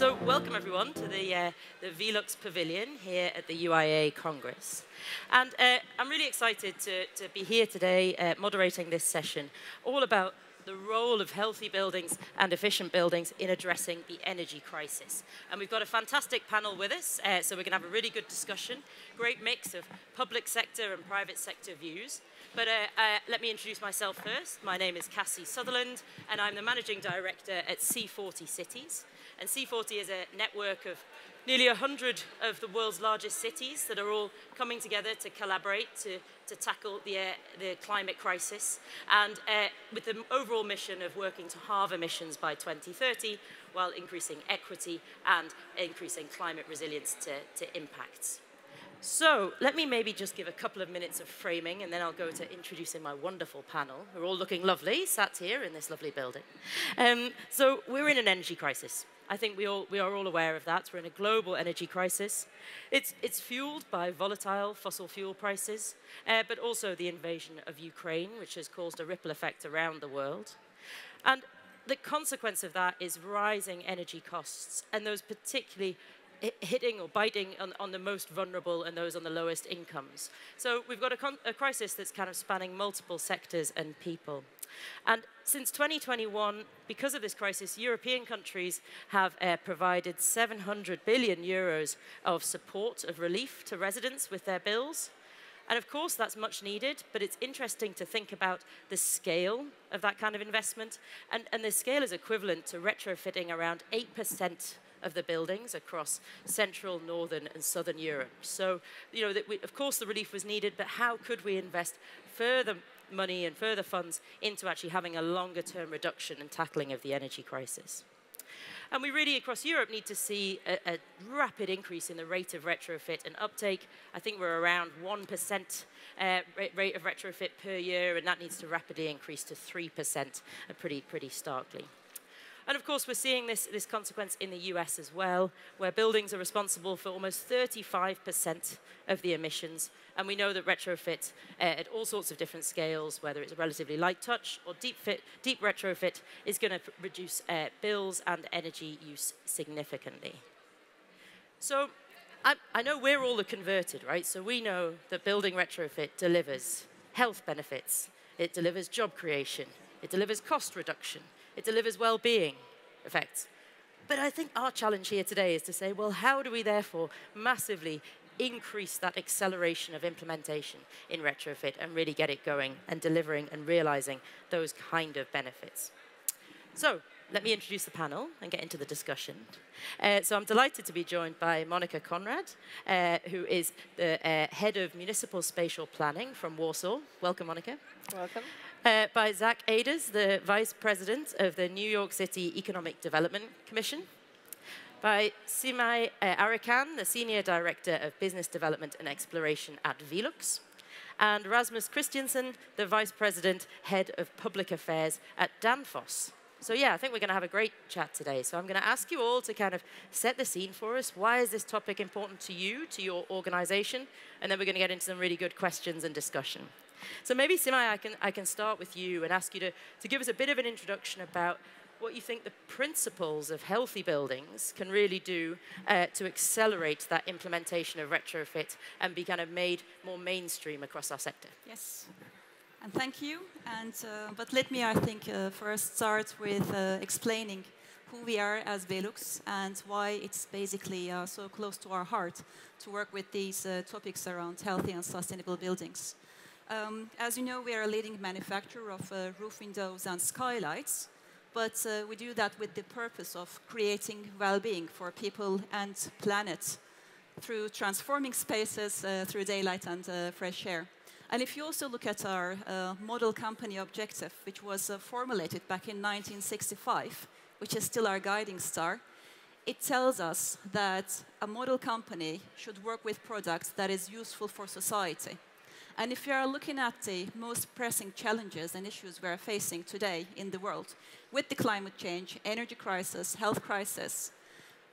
So welcome everyone to the, uh, the Velux Pavilion here at the UIA Congress. And uh, I'm really excited to, to be here today uh, moderating this session all about the role of healthy buildings and efficient buildings in addressing the energy crisis. And we've got a fantastic panel with us, uh, so we're going to have a really good discussion. Great mix of public sector and private sector views. But uh, uh, let me introduce myself first. My name is Cassie Sutherland, and I'm the Managing Director at C40 Cities. And C40 is a network of nearly 100 of the world's largest cities that are all coming together to collaborate to, to tackle the, uh, the climate crisis and uh, with the overall mission of working to halve emissions by 2030 while increasing equity and increasing climate resilience to, to impacts. So let me maybe just give a couple of minutes of framing and then I'll go to introducing my wonderful panel, who are all looking lovely, sat here in this lovely building. Um, so we're in an energy crisis. I think we, all, we are all aware of that. We're in a global energy crisis. It's, it's fueled by volatile fossil fuel prices, uh, but also the invasion of Ukraine, which has caused a ripple effect around the world. And the consequence of that is rising energy costs, and those particularly hitting or biting on, on, the most vulnerable and those on the lowest incomes. So we've got a, a crisis that's kind of spanning multiple sectors and people. And since 2021, because of this crisis, European countries have uh, provided 700 billion euros of support, of relief to residents with their bills. And of course, that's much needed, but it's interesting to think about the scale of that kind of investment. And, and the scale is equivalent to retrofitting around 8% of the buildings across central, northern, and southern Europe. So, you know, we, of course, the relief was needed, but how could we invest further money and further funds into actually having a longer term reduction and tackling of the energy crisis. And we really, across Europe, need to see a, a, rapid increase in the rate of retrofit and uptake. I think we're around 1% uh, rate of retrofit per year, and that needs to rapidly increase to 3%, uh, pretty, pretty starkly. And of course, we're seeing this, this consequence in the US as well, where buildings are responsible for almost 35% of the emissions. And we know that retrofit uh, at all sorts of different scales, whether it's a relatively light touch or deep, fit, deep retrofit, is going to reduce uh, bills and energy use significantly. So I, I know we're all the converted, right? So we know that building retrofit delivers health benefits, it delivers job creation, it delivers cost reduction, it delivers well-being effects. But I think our challenge here today is to say, well, how do we therefore massively increase that acceleration of implementation in retrofit and really get it going and delivering and realizing those kind of benefits? So let me introduce the panel and get into the discussion. Uh, so I'm delighted to be joined by Monika Konrad, uh, who is the uh, head of municipal spatial planning from Warsaw. Welcome, Monika. Welcome uh, by Zach Aders, the Vice President of the New York City Economic Development Commission, by Simay uh, Arikan, the Senior Director of Business Development and Exploration at Velux, and Rasmus Christiansen, the Vice President, Head of Public Affairs at Danfoss. So yeah, I think we're going to have a great chat today. So I'm going to ask you all to kind of set the scene for us. Why is this topic important to you, to your organization? And then we're going to get into some really good questions and discussion. So maybe, Simay, I can, I can start with you and ask you to, to give us a bit of an introduction about what you think the principles of healthy buildings can really do uh, to accelerate that implementation of retrofit and be kind of made more mainstream across our sector. Yes. And thank you. And, uh, but let me, I think, uh, first start with uh, explaining who we are as Velux and why it's basically uh, so close to our heart to work with these uh, topics around healthy and sustainable buildings. Um, as you know, we are a leading manufacturer of uh, roof windows and skylights, but uh, we do that with the purpose of creating well-being for people and planet through transforming spaces uh, through daylight and uh, fresh air. And if you also look at our uh, model company objective, which was uh, formulated back in 1965, which is still our guiding star, it tells us that a model company should work with products that is useful for society. And if you are looking at the most pressing challenges and issues we are facing today in the world, with the climate change, energy crisis, health crisis,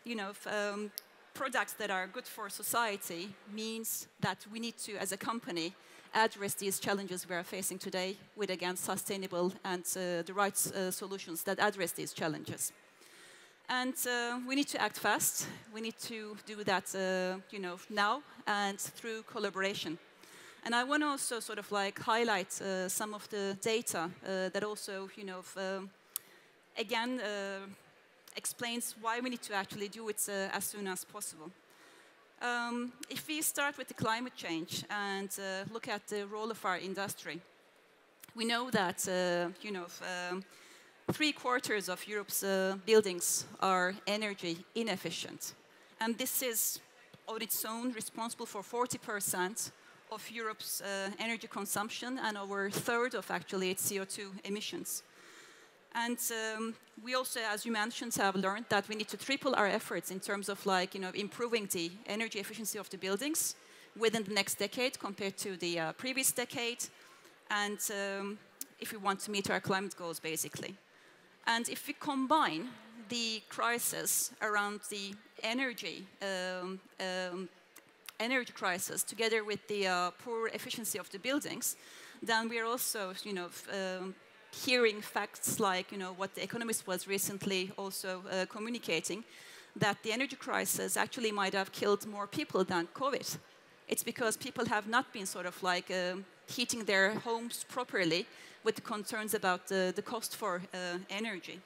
you know, um, products that are good for society means that we need to, as a company, address these challenges we are facing today with, again, sustainable and uh, the right uh, solutions that address these challenges. And uh, we need to act fast. We need to do that, uh, you know, now and through collaboration. And I want to also sort of like highlight uh, some of the data uh, that also, you know, um, again, uh, explains why we need to actually do it uh, as soon as possible. Um, if we start with the climate change and uh, look at the role of our industry, we know that, uh, you know, um, three quarters of Europe's buildings are energy inefficient. And this is on its own responsible for 40 percent of Europe's uh, energy consumption and over a third of actually its CO2 emissions. And um, we also, as you mentioned, have learned that we need to triple our efforts in terms of like, you know, improving the energy efficiency of the buildings within the next decade compared to the uh, previous decade. And um, if we want to meet our climate goals, basically. And if we combine the crisis around the energy um, um, energy crisis together with the uh, poor efficiency of the buildings, then we are also, you know, um, hearing facts like, you know, what the Economist was recently also uh, communicating, that the energy crisis actually might have killed more people than COVID. It's because people have not been sort of like um, heating their homes properly with the concerns about the, the cost for uh, energy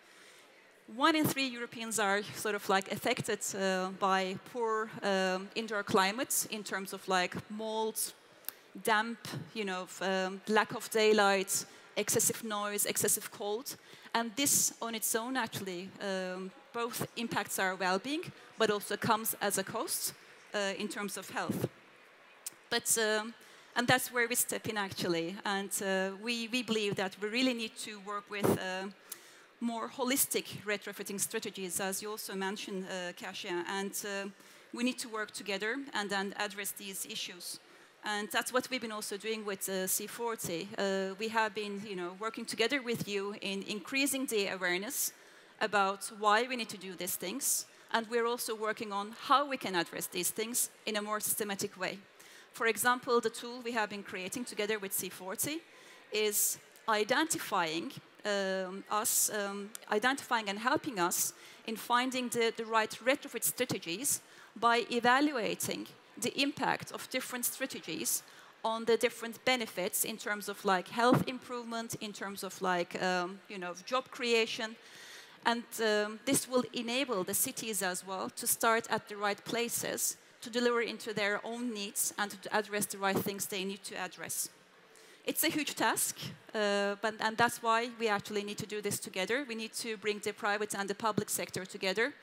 one in three Europeans are sort of like affected uh, by poor um, indoor climates in terms of like mold, damp, you know, um, lack of daylight, excessive noise, excessive cold. And this on its own actually um, both impacts our well-being, but also comes as a cost uh, in terms of health. But um, and that's where we step in actually. And uh, we, we believe that we really need to work with uh, more holistic retrofitting strategies, as you also mentioned, uh, Cassie, and uh, we need to work together and then address these issues. And that's what we've been also doing with uh, C40. Uh, we have been, you know, working together with you in increasing the awareness about why we need to do these things, and we're also working on how we can address these things in a more systematic way. For example, the tool we have been creating together with C40 is identifying um, us, um, identifying and helping us in finding the, the right retrofit strategies by evaluating the impact of different strategies on the different benefits in terms of like health improvement, in terms of like um, you know job creation, and um, this will enable the cities as well to start at the right places to deliver into their own needs and to address the right things they need to address. It's a huge task, uh, but, and that's why we actually need to do this together. We need to bring the private and the public sector together.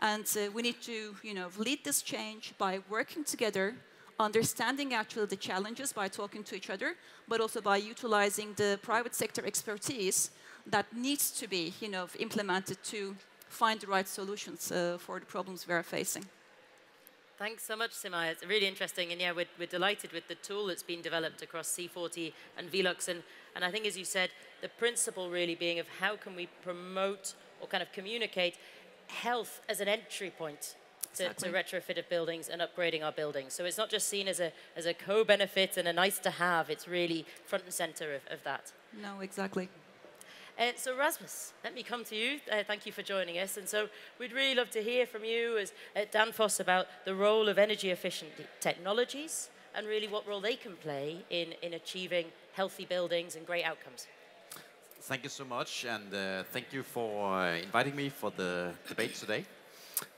And uh, we need to you know, lead this change by working together, understanding actually the challenges by talking to each other, but also by utilizing the private sector expertise that needs to be you know, implemented to find the right solutions uh, for the problems we are facing. Thanks so much, Simaya. It's really interesting. And yeah, we're, we're delighted with the tool that's been developed across C40 and Velux. And, and I think, as you said, the principle really being of how can we promote or kind of communicate health as an entry point to, exactly. to retrofitted buildings and upgrading our buildings. So it's not just seen as a, as a co-benefit and a nice to have, it's really front and center of, of that. No, exactly. Uh, so Rasmus, let me come to you. Uh, thank you for joining us. And so we'd really love to hear from you as at Danfoss about the role of energy efficient technologies and really what role they can play in, in achieving healthy buildings and great outcomes. Thank you so much, and uh, thank you for uh, inviting me for the debate today.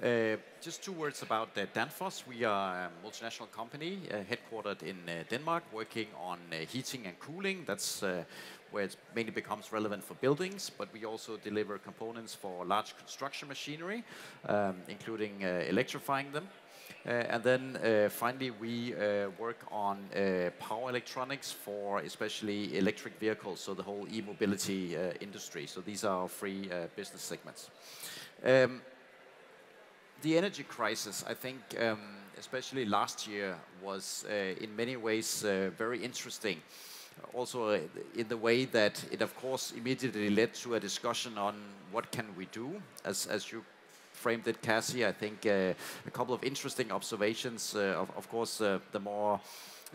Uh, just two words about uh, Danfoss. We are a multinational company uh, headquartered in uh, Denmark, working on heating and cooling. That's where it mainly becomes relevant for buildings, but we also deliver components for large construction machinery, um, including uh, electrifying them. Uh, and then uh, finally, we uh, work on uh, power electronics for especially electric vehicles, so the whole e-mobility uh, industry. So these are our three business segments. Um, the energy crisis, I think, um, especially last year, was in many ways very interesting also uh, in the way that it, of course, immediately led to a discussion on what can we do, as, as you framed it, Cassie. I think uh, a couple of interesting observations. Uh, of, of, course, uh, the more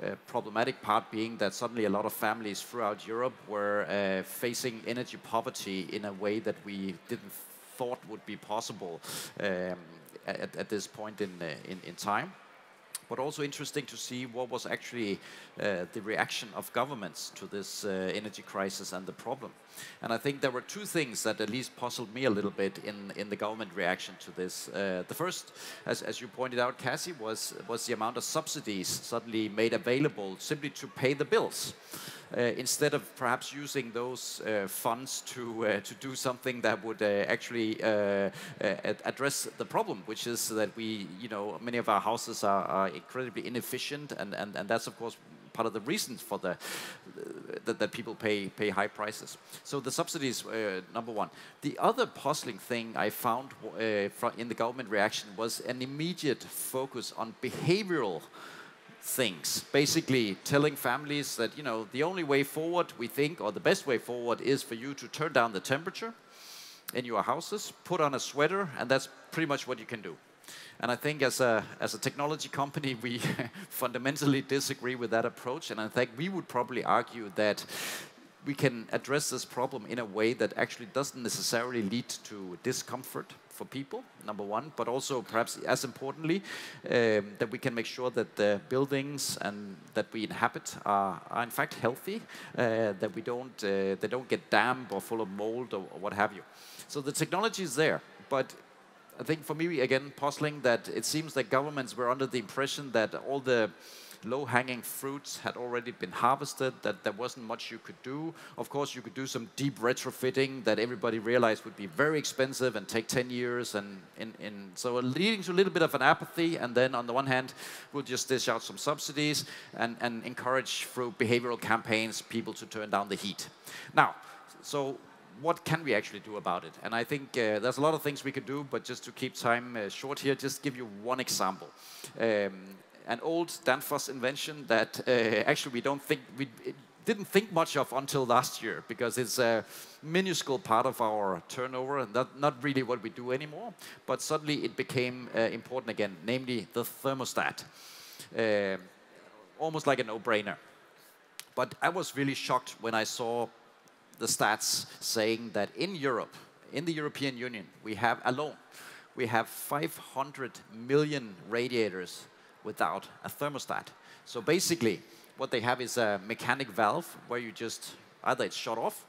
uh, problematic part being that suddenly a lot of families throughout Europe were uh, facing energy poverty in a way that we didn't thought would be possible um, at, at, this point in, in, in time but also interesting to see what was actually uh, the reaction of governments to this uh, energy crisis and the problem. And I think there were two things that at least puzzled me a little bit in, in the government reaction to this. Uh, the first, as, as you pointed out, Cassie, was, was the amount of subsidies suddenly made available simply to pay the bills. Uh, instead of perhaps using those uh, funds to uh, to do something that would actually address the problem, which is that we, you know, many of our houses are, are incredibly inefficient, and, and, and that's of course part of the reasons for the that, that people pay pay high prices. So the subsidies, uh, number one. The other puzzling thing I found uh, in the government reaction was an immediate focus on behavioral things. Basically, telling families that you know the only way forward we think, or the best way forward, is for you to turn down the temperature in your houses, put on a sweater, and that's pretty much what you can do. And I think as a, as a technology company, we fundamentally disagree with that approach. And I think we would probably argue that we can address this problem in a way that actually doesn't necessarily lead to discomfort for people, number one, but also perhaps as importantly, um, that we can make sure that the buildings and that we inhabit are, are in fact healthy, uh, that we don't, uh, they don't get damp or full of mold or, or what have you. So the technology is there, but I think for me, again, puzzling that it seems that governments were under the impression that all the low-hanging fruits had already been harvested, that there wasn't much you could do. Of course, you could do some deep retrofitting that everybody realized would be very expensive and take 10 years, and in, in, so leading to a little bit of an apathy. And then on the one hand, we'll just dish out some subsidies and, and encourage through behavioral campaigns people to turn down the heat. Now, so what can we actually do about it? And I think uh, there's a lot of things we could do, but just to keep time uh, short here, just give you one example. Um, an old Danfoss invention that uh, actually we don't think we didn't think much of until last year because it's a minuscule part of our turnover and not, not really what we do anymore. But suddenly it became uh, important again, namely the thermostat. Uh, almost like a no-brainer. But I was really shocked when I saw the stats saying that in Europe, in the European Union, we have alone, we have 500 million radiators without a thermostat. So basically, what they have is a mechanic valve where you just, either it's shut off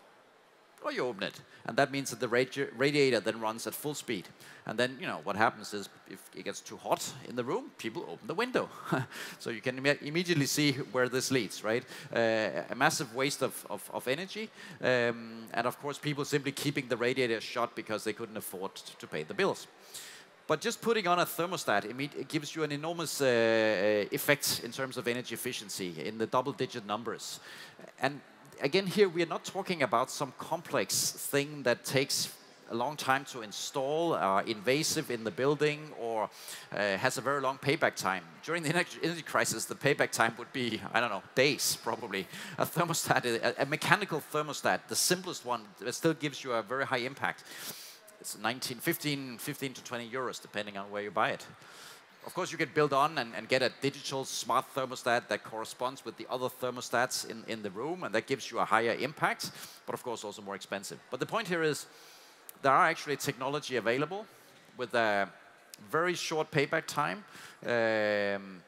or you open it. And that means that the radi radiator then runs at full speed. And then, you know, what happens is if it gets too hot in the room, people open the window. so you can Im immediately see where this leads, right? Uh, a massive waste of, of, of energy. Um, and of course, people simply keeping the radiator shut because they couldn't afford to pay the bills. But just putting on a thermostat, it gives you an enormous uh, effect in terms of energy efficiency in the double-digit numbers. And again, here we are not talking about some complex thing that takes a long time to install, uh, invasive in the building, or uh, has a very long payback time. During the energy crisis, the payback time would be, I don't know, days probably. A thermostat, a, a mechanical thermostat, the simplest one, still gives you a very high impact it's 19, 15, 15 to 20 euros, depending on where you buy it. Of course, you can build on and, and, get a digital smart thermostat that corresponds with the other thermostats in, in the room, and that gives you a higher impact, but of course also more expensive. But the point here is there are actually technology available with a very short payback time, um,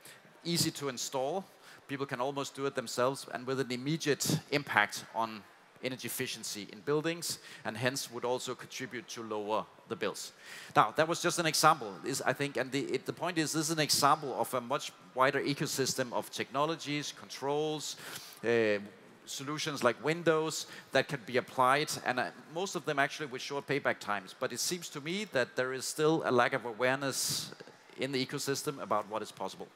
easy to install. People can almost do it themselves, and with an immediate impact on energy efficiency in buildings and hence would also contribute to lower the bills. Now, that was just an example, is, I think, and the, it, the point is this is an example of a much wider ecosystem of technologies, controls, uh, solutions like Windows that can be applied, and uh, most of them actually with short payback times. But it seems to me that there is still a lack of awareness in the ecosystem about what is possible.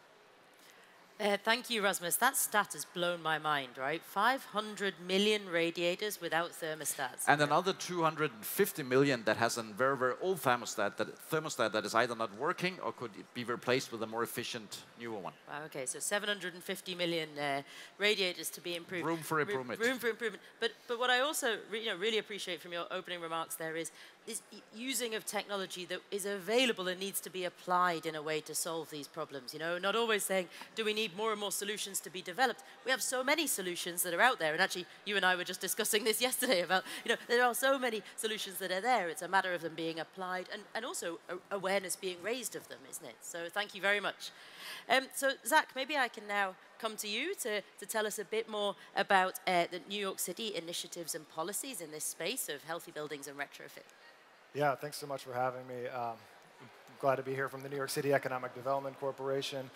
Uh, thank you, Rasmus. That stat has blown my mind, right? 500 million radiators without thermostats. And another 250 million that has a very, very old thermostat that, thermostat that is either not working or could be replaced with a more efficient, newer one. Wow, okay, so 750 million uh, radiators to be improved. Room for improvement. room for improvement. But, but what I also re you know, really appreciate from your opening remarks there is this using of technology that is available and needs to be applied in a way to solve these problems. You know, not always saying, do we need more and more solutions to be developed? We have so many solutions that are out there. And actually, you and I were just discussing this yesterday about, you know, there are so many solutions that are there. It's a matter of them being applied and, and also awareness being raised of them, isn't it? So thank you very much. Um, so Zach, maybe I can now come to you to, to tell us a bit more about uh, the New York City initiatives and policies in this space of healthy buildings and retrofit. Yeah, thanks so much for having me. Um, glad to be here from the New York City Economic Development Corporation.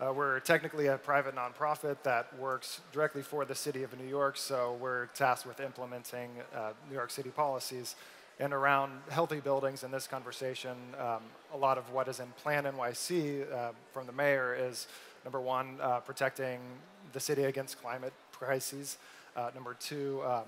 Uh, we're technically a private nonprofit that works directly for the city of New York, so we're tasked with implementing uh, New York City policies. And around healthy buildings in this conversation, um, a lot of what is in PlaNYC uh, from the mayor is number one, uh, protecting the city against climate crises. Uh, number two, um,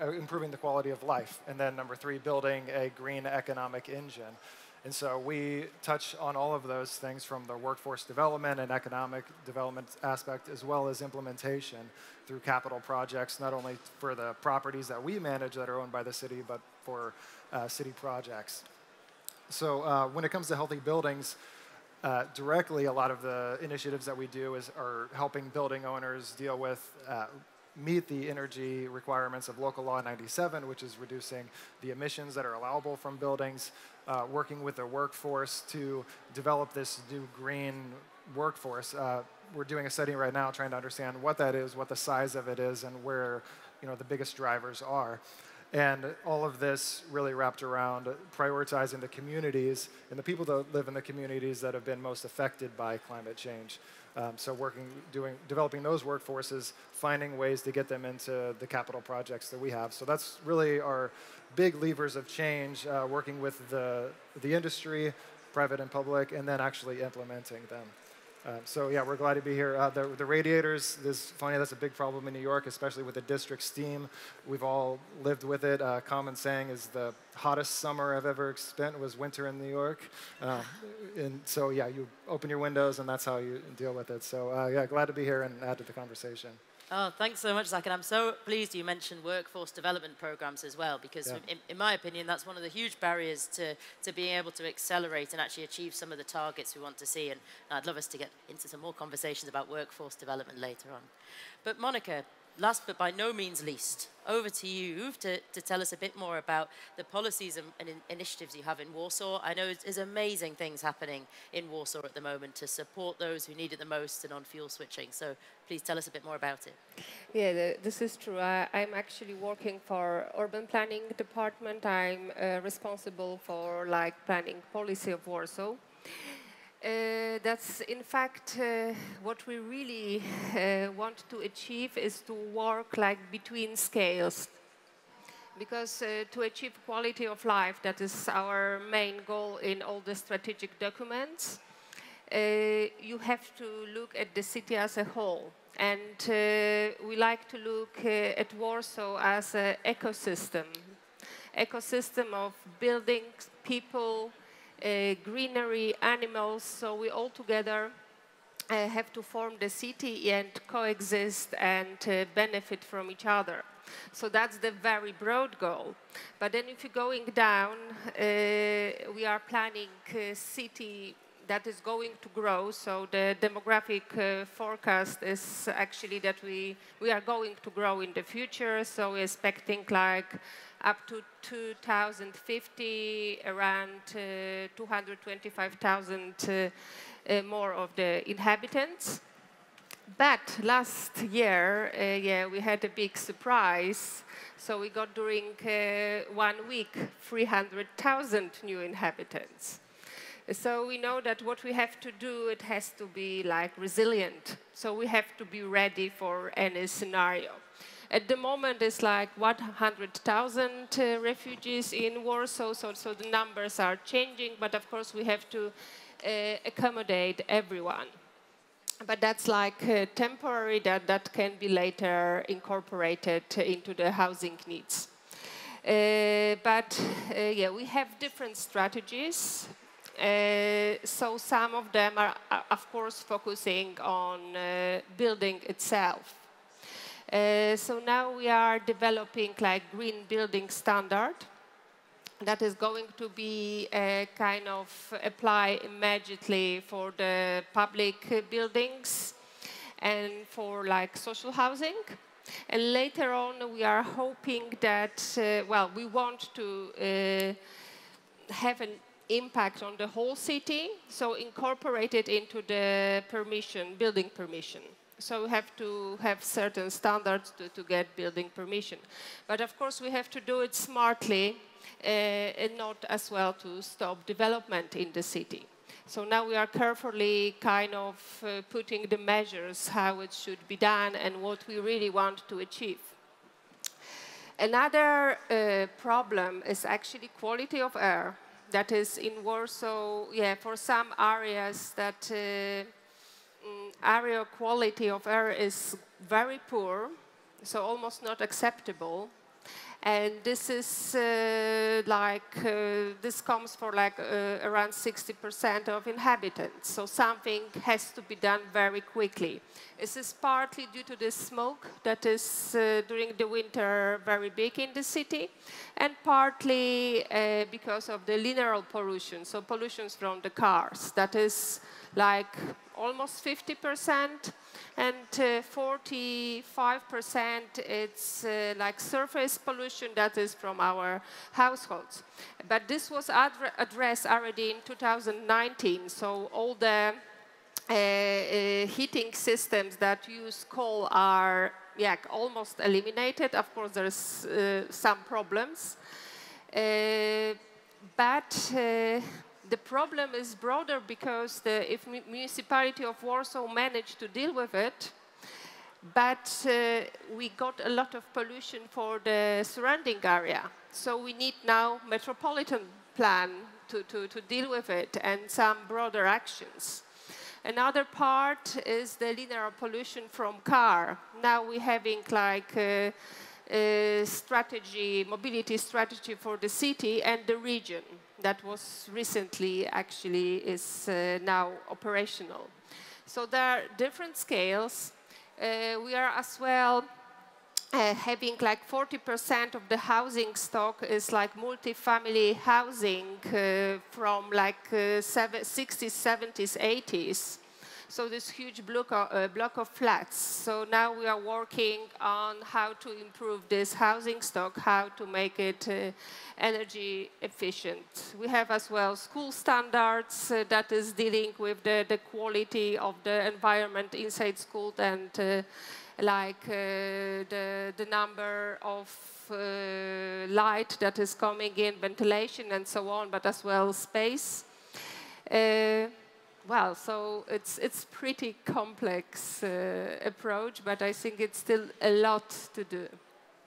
improving the quality of life. And then number three, building a green economic engine. And so we touch on all of those things from the workforce development and economic development aspect, as well as implementation through capital projects, not only for the properties that we manage that are owned by the city, but for uh, city projects. So uh, when it comes to healthy buildings, uh, directly, a lot of the initiatives that we do is are helping building owners deal with uh, meet the energy requirements of local law 97, which is reducing the emissions that are allowable from buildings, uh, working with the workforce to develop this new green workforce. Uh, we're doing a study right now trying to understand what that is, what the size of it is, and where you know, the biggest drivers are. And all of this really wrapped around prioritizing the communities and the people that live in the communities that have been most affected by climate change. Um, so working, doing, developing those workforces, finding ways to get them into the capital projects that we have. So that's really our big levers of change, uh, working with the, the industry, private and public, and then actually implementing them. Uh, so yeah, we're glad to be here. Uh, the, the radiators, this funny, that's a big problem in New York, especially with the district steam. We've all lived with it. Uh, common saying is the hottest summer I've ever spent was winter in New York. Uh, and so yeah, you open your windows and that's how you deal with it. So uh, yeah, glad to be here and add to the conversation. Oh, thanks so much, Zach. And I'm so pleased you mentioned workforce development programs as well, because yeah. in, in, my opinion, that's one of the huge barriers to, to being able to accelerate and actually achieve some of the targets we want to see. And I'd love us to get into some more conversations about workforce development later on. But Monika, last but by no means least, over to you to, to tell us a bit more about the policies and, and in initiatives you have in Warsaw. I know there's amazing things happening in Warsaw at the moment to support those who need it the most and on fuel switching. So please tell us a bit more about it. Yeah, the, this is true. I, am actually working for urban planning department. I'm uh, responsible for like planning policy of Warsaw. Uh, that's in fact uh, what we really uh, want to achieve is to work like between scales. Because uh, to achieve quality of life that is our main goal in all the strategic documents uh, you have to look at the city as a whole. And uh, we like to look at Warsaw as an ecosystem. Ecosystem of buildings people greenery, animals, so we all together uh, have to form the city and coexist and uh, benefit from each other. So that's the very broad goal. But then if you're going down, uh, we are planning a city that is going to grow. So the demographic uh, forecast is actually that we, we are going to grow in the future. So we're expecting like up to 2050, around uh, 225,000 uh, uh, more of the inhabitants. But last year, uh, yeah, we had a big surprise. So we got during uh, one week 300,000 new inhabitants. So we know that what we have to do, it has to be like resilient. So we have to be ready for any scenario. At the moment, it's like 100,000 uh, refugees in Warsaw, so, so the numbers are changing, but of course we have to uh, accommodate everyone. But that's like uh, temporary, that, that can be later incorporated into the housing needs. Uh, but uh, yeah, we have different strategies. Uh, so some of them are, of course, focusing on building itself. Uh, so now we are developing like green building standard. that is going to be uh, kind of apply immediately for the public buildings and for like social housing. And later on, we are hoping that, uh, well, we want to uh, have an impact on the whole city, so incorporate it into the permission, building permission. So we have to have certain standards to, to get building permission. But of course, we have to do it smartly uh, and not as well to stop development in the city. So now we are carefully kind of uh, putting the measures how it should be done and what we really want to achieve. Another uh, problem is actually quality of air. That is in Warsaw, yeah, for some areas that area quality of air is very poor, so almost not acceptable. And this is uh, like uh, this comes for like uh, around 60% of inhabitants. So something has to be done very quickly. This is partly due to the smoke that is uh, during the winter very big in the city and partly uh, because of the linear pollution so pollutions from the cars. That is like almost 50 percent and 45% uh, it's uh, like surface pollution that is from our households. But this was addressed already in 2019, so all the uh, heating systems that use coal are yeah, almost eliminated. Of course, there's some problems. But the problem is broader because the if municipality of Warsaw managed to deal with it, but uh, we got a lot of pollution for the surrounding area. So we need now metropolitan plan to, to, to deal with it and some broader actions. Another part is the linear pollution from car. Now we're having like a, a strategy, mobility strategy for the city and the region that was recently actually is uh, now operational. So there are different scales. Uh, we are as well uh, having like 40% of the housing stock is like multi-family housing uh, from like 60s, 70s, 80s. So this huge block of, uh, block of flats. So now we are working on how to improve this housing stock, how to make it uh, energy efficient. We have as well school standards uh, that is dealing with the, the quality of the environment inside school and uh, like uh, the, the number of uh, light that is coming in, ventilation and so on, but as well space. Uh, well, so it's it's pretty complex uh, approach, but I think it's still a lot to do.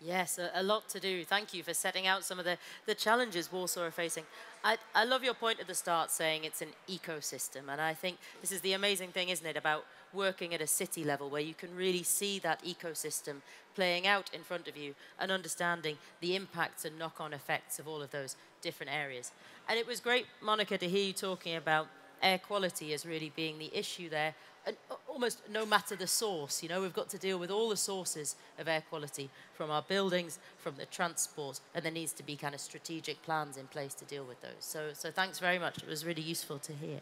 Yes, a, a, lot to do. Thank you for setting out some of the, the challenges Warsaw are facing. I, I love your point at the start saying it's an ecosystem. And I think this is the amazing thing, isn't it, about working at a city level where you can really see that ecosystem playing out in front of you and understanding the impacts and knock on effects of all of those different areas. And it was great, Monika, to hear you talking about air quality as really being the issue there. And almost no matter the source, you know, we've got to deal with all the sources of air quality from our buildings, from the transport, and there needs to be kind of strategic plans in place to deal with those. So, so thanks very much. It was really useful to hear.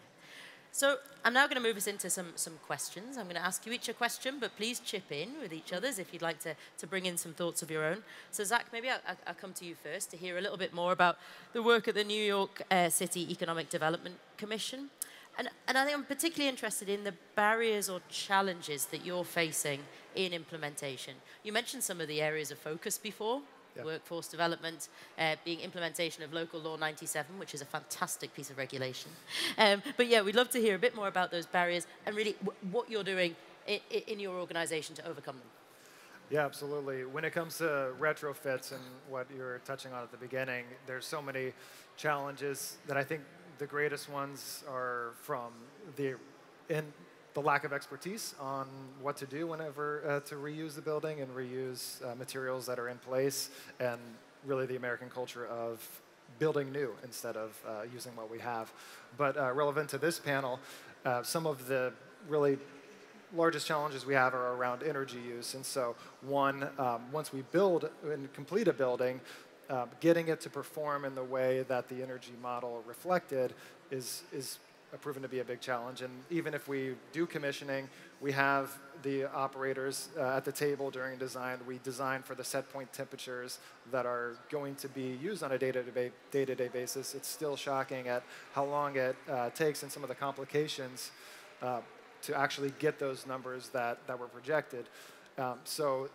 So I'm now going to move us into some, some questions. I'm going to ask you each a question, but please chip in with each other's if you'd like to, to bring in some thoughts of your own. So Zach, maybe I'll, I'll come to you first to hear a little bit more about the work at the New York uh, City Economic Development Commission. And, and I think I'm particularly interested in the barriers or challenges that you're facing in implementation. You mentioned some of the areas of focus before, Yep. workforce development, uh, being implementation of Local Law 97, which is a fantastic piece of regulation. Um, but yeah, we'd love to hear a bit more about those barriers and really what you're doing in, in your organization to overcome them. Yeah, absolutely. When it comes to retrofits and what you were touching on at the beginning, there's so many challenges that I think the greatest ones are from the in the lack of expertise on what to do whenever uh, to reuse the building and reuse uh, materials that are in place, and really the American culture of building new instead of uh, using what we have. But uh, relevant to this panel, uh, some of the really largest challenges we have are around energy use. And so, one, um, once we build and complete a building, um, getting it to perform in the way that the energy model reflected is, is proven to be a big challenge. And even if we do commissioning, we have the operators uh, at the table during design. We design for the set point temperatures that are going to be used on a day-to-day -day basis. It's still shocking at how long it uh, takes and some of the complications uh, to actually get those numbers that, that were projected. Um, so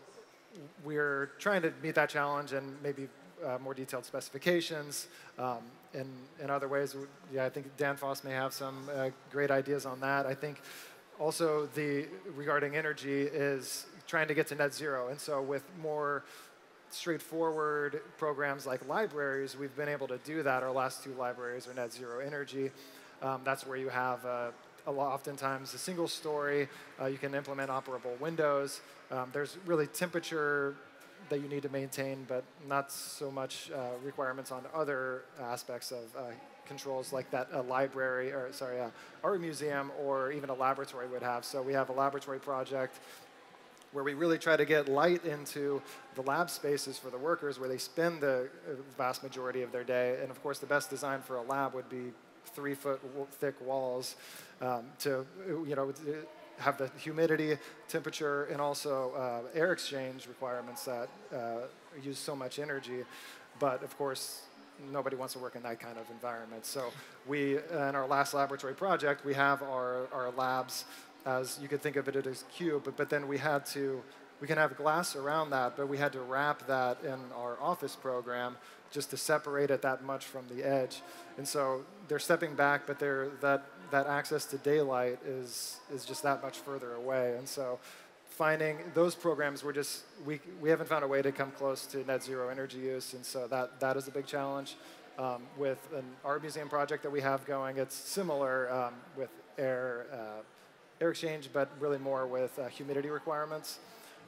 we're trying to meet that challenge and maybe uh, more detailed specifications. Um, in, in other ways, yeah, I think Danfoss may have some uh, great ideas on that. I think also the regarding energy is trying to get to net zero. And so with more straightforward programs like libraries, we've been able to do that. Our last two libraries are net zero energy. Um, that's where you have uh, a lot, oftentimes a single story. Uh, you can implement operable windows. Um, there's really temperature that you need to maintain, but not so much uh, requirements on other aspects of uh, controls like that a library, or sorry, a art museum or even a laboratory would have. So we have a laboratory project where we really try to get light into the lab spaces for the workers where they spend the uh, vast majority of their day. And of course, the best design for a lab would be three foot thick walls um, to, you know, have the humidity, temperature, and also uh, air exchange requirements that uh, use so much energy. But of course, nobody wants to work in that kind of environment. So we, in our last laboratory project, we have our, our labs as you could think of it as a cube, but, but then we had to, we can have glass around that, but we had to wrap that in our office program just to separate it that much from the edge. And so they're stepping back, but they're, that, that access to daylight is, is just that much further away. And so finding those programs, we're just, we, we haven't found a way to come close to net zero energy use. And so that, that is a big challenge. Um, with an art museum project that we have going, it's similar um, with air, uh, air exchange, but really more with uh, humidity requirements.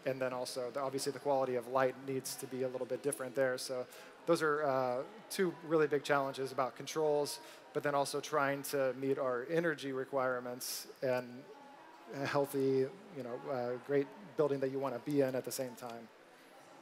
And then also, the, obviously, the quality of light needs to be a little bit different there. So those are uh, two really big challenges about controls, but then also trying to meet our energy requirements and a healthy, you know, uh, great building that you want to be in at the same time.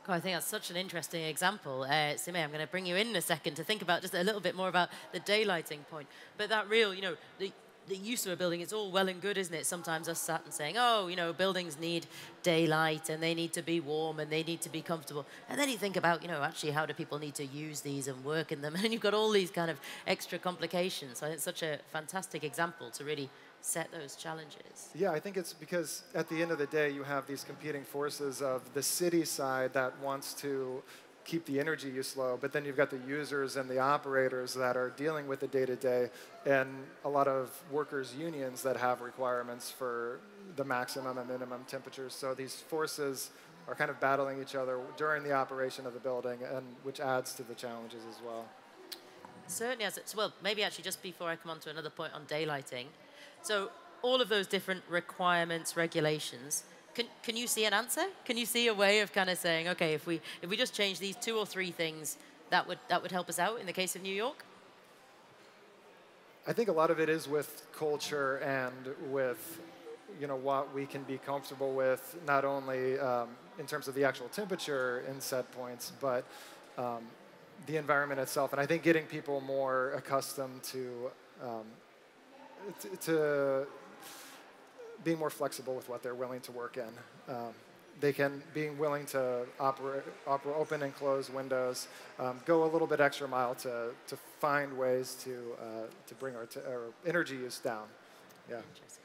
I think that's such an interesting example. Uh, Simay, I'm going to bring you in, a second to think about just a little bit more about the daylighting point. But that real, you know, the, the use of a building, it's all well and good, isn't it? Sometimes us sat and saying, oh, you know, buildings need daylight and they need to be warm and they need to be comfortable. And then you think about, you know, actually how do people need to use these and work in them? And you've got all these kind of extra complications. So it's such a fantastic example to really set those challenges. Yeah, I think it's because at the end of the day, you have these competing forces of the city side that wants to keep the energy use low, but then you've got the users and the operators that are dealing with the day-to-day, and a lot of workers' unions that have requirements for the maximum and minimum temperatures. So these forces are kind of battling each other during the operation of the building, and which adds to the challenges as well. Certainly, as it's, well, maybe actually just before I come on to another point on daylighting. So all of those different requirements, regulations, can, can you see an answer? Can you see a way of kind of saying, okay, if we, if we just change these two or three things, that would, that would help us out in the case of New York? I think a lot of it is with culture and with you know what we can be comfortable with, not only um, in terms of the actual temperature in set points, but um, the environment itself. And I think getting people more accustomed to um, to being more flexible with what they're willing to work in. Um, they can being willing to operate, oper, open and close windows, um, go a little bit extra mile to, to find ways to, uh, to bring our, our, energy use down. Yeah.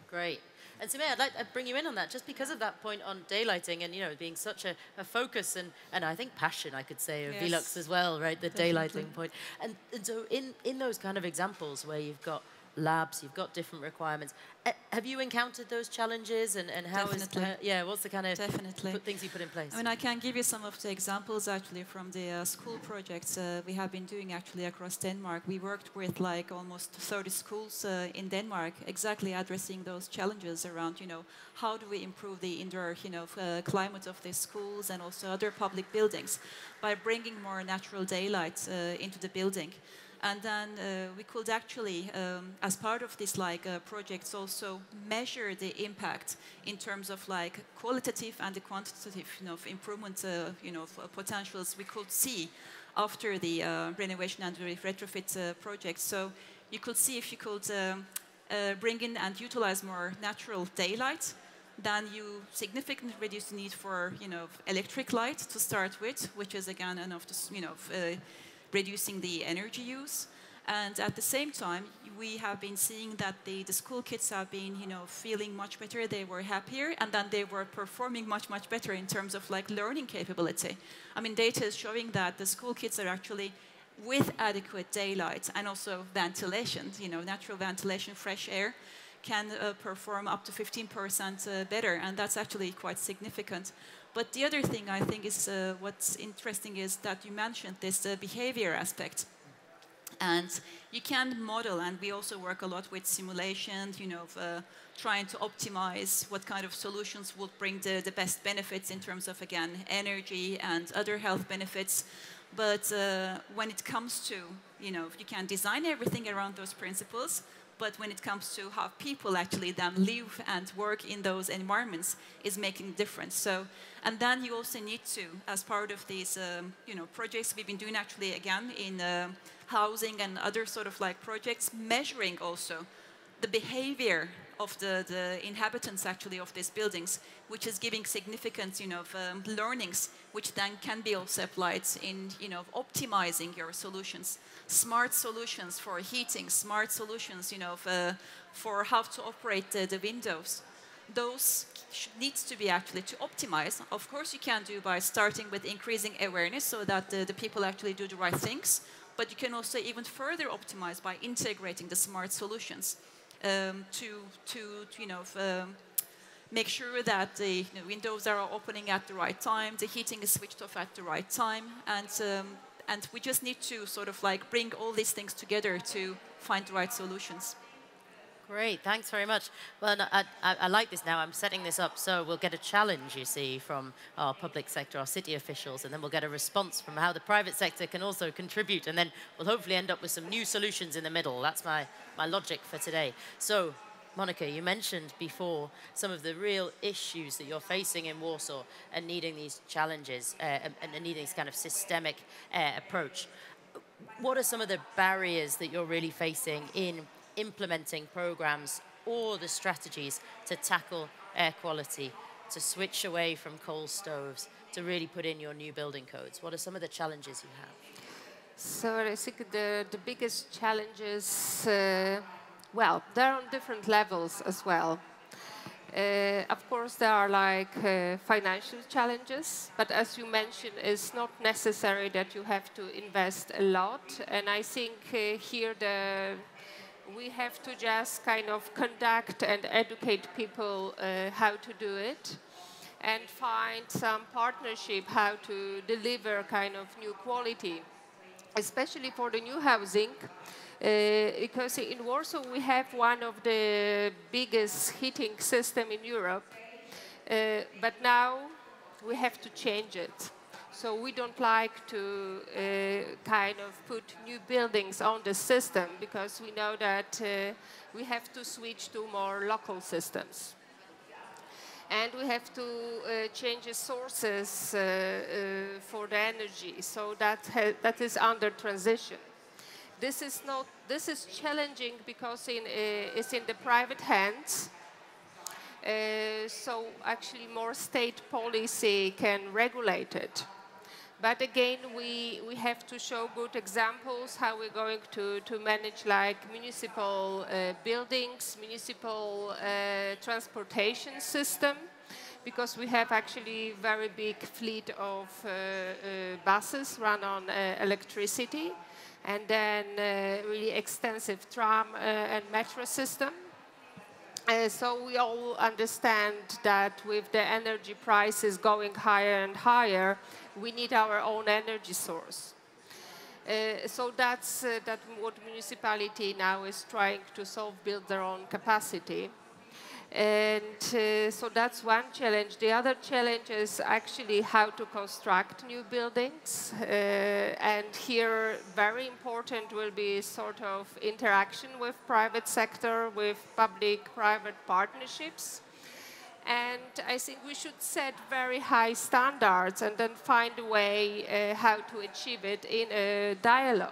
Great. And Simay, I'd like to bring you in on that, just because of that point on daylighting and you know being such a, a focus and, and I think passion, I could say, of yes. Velux as well, right? The Definitely. daylighting point. And, and so in, in those kind of examples where you've got labs, you've got different requirements. Uh, have you encountered those challenges and, and how Definitely. is, uh, yeah, what's the kind of Definitely. things you put in place? I mean, I can give you some of the examples actually from the uh, school projects uh, we have been doing actually across Denmark. We worked with like almost 30 schools uh, in Denmark exactly addressing those challenges around, you know, how do we improve the indoor, you know, uh, climate of the schools and also other public buildings by bringing more natural daylight into the building. And then uh, we could actually, um, as part of these like uh, projects, also measure the impact in terms of like qualitative and the quantitative, you know, improvement, uh, you know, potentials we could see after the uh, renovation and retrofit uh, project. So you could see if you could um, uh, bring in and utilize more natural daylight, then you significantly reduce the need for, you know, electric light to start with, which is again enough to, you know, reducing the energy use. And at the same time, we have been seeing that the, the school kids have been, you know, feeling much better. They were happier, and then they were performing much, much better in terms of like learning capability. I mean, data is showing that the school kids are actually with adequate daylight and also ventilation, you know, natural ventilation, fresh air, can uh, perform up to 15% uh, better, and that's actually quite significant. But the other thing I think is uh, what's interesting is that you mentioned this uh, behavior aspect. And you can model, and we also work a lot with simulations, you know, of, uh, trying to optimize what kind of solutions would bring the, the best benefits in terms of, again, energy and other health benefits. But uh, when it comes to, you know, you can design everything around those principles, but when it comes to how people actually then live and work in those environments is making a difference. So, and then you also need to, as part of these, um, you know, projects we've been doing actually again in uh, housing and other sort of like projects, measuring also the behavior of the, the inhabitants actually of these buildings, which is giving significant, you know, um, learnings, which then can be also applied in, you know, optimizing your solutions. Smart solutions for heating, smart solutions, you know, for, for how to operate the, the windows. Those needs to be actually to optimize. Of course, you can do by starting with increasing awareness so that the, the people actually do the right things. But you can also even further optimize by integrating the smart solutions um, to, to, to, you know, um, make sure that the you know, windows are opening at the right time, the heating is switched off at the right time, and, um, and we just need to sort of like bring all these things together to find the right solutions. Great, thanks very much. Well, no, I, I, I, like this now. I'm setting this up so we'll get a challenge, you see, from our public sector, our city officials, and then we'll get a response from how the private sector can also contribute, and then we'll hopefully end up with some new solutions in the middle. That's my, my logic for today. So, Monika, you mentioned before some of the real issues that you're facing in Warsaw and needing these challenges uh, and, and, needing this kind of systemic uh, approach. What are some of the barriers that you're really facing in implementing programs or the strategies to tackle air quality, to switch away from coal stoves, to really put in your new building codes? What are some of the challenges you have? So I think the, the biggest challenges, uh, well, they're on different levels as well. Uh, of course, there are like uh, financial challenges, but as you mentioned, it's not necessary that you have to invest a lot. And I think uh, here the we have to just kind of conduct and educate people uh, how to do it and find some partnership how to deliver kind of new quality, especially for the new housing. Uh, because in Warsaw we have one of the biggest heating system in Europe, uh, but now we have to change it. So we don't like to uh, kind of put new buildings on the system because we know that uh, we have to switch to more local systems. And we have to uh, change the sources uh, uh, for the energy, so that, that is under transition. This is, not, this is challenging because in, uh, it's in the private hands, uh, so actually more state policy can regulate it. But again, we, we have to show good examples how we're going to, to manage like municipal uh, buildings, municipal uh, transportation system, because we have actually a very big fleet of uh, uh buses run on uh, electricity, and then uh, really extensive tram and metro system. Uh, so we all understand that with the energy prices going higher and higher, we need our own energy source. Uh, so that's uh, that what municipality now is trying to solve, build their own capacity. And uh, so that's one challenge. The other challenge is actually how to construct new buildings. Uh, and here, very important will be sort of interaction with private sector, with public-private partnerships. And I think we should set very high standards and then find a way uh, how to achieve it in a dialogue.